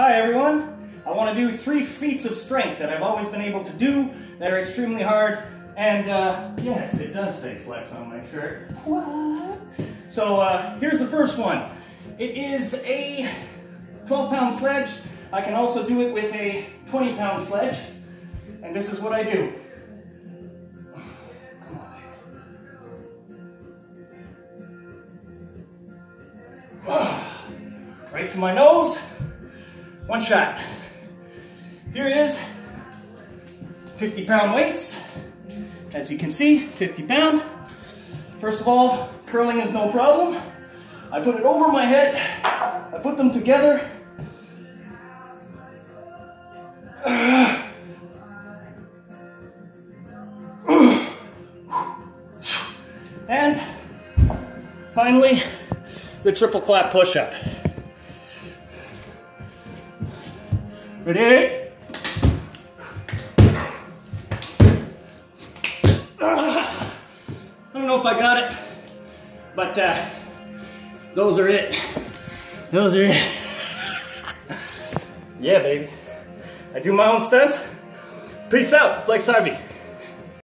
Hi everyone. I want to do three feats of strength that I've always been able to do that are extremely hard. And uh, yes, it does say flex on my shirt. What? So uh, here's the first one. It is a 12 pound sledge. I can also do it with a 20 pound sledge. And this is what I do. Right to my nose, one shot. Here is 50 pound weights. As you can see, 50 pound. First of all, curling is no problem. I put it over my head, I put them together. And finally, the triple clap push-up. Ready? I don't know if I got it, but uh, those are it. Those are it. yeah, baby. I do my own stunts. Peace out, Flex Harvey.